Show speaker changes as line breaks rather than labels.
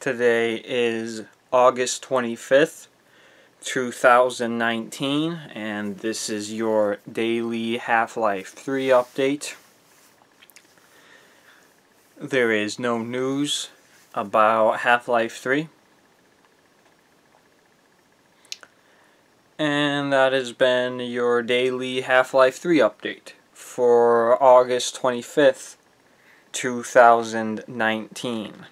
Today is August 25th, 2019, and this is your daily Half-Life 3 update. There is no news about Half-Life 3. And that has been your daily Half-Life 3 update for August 25th, 2019.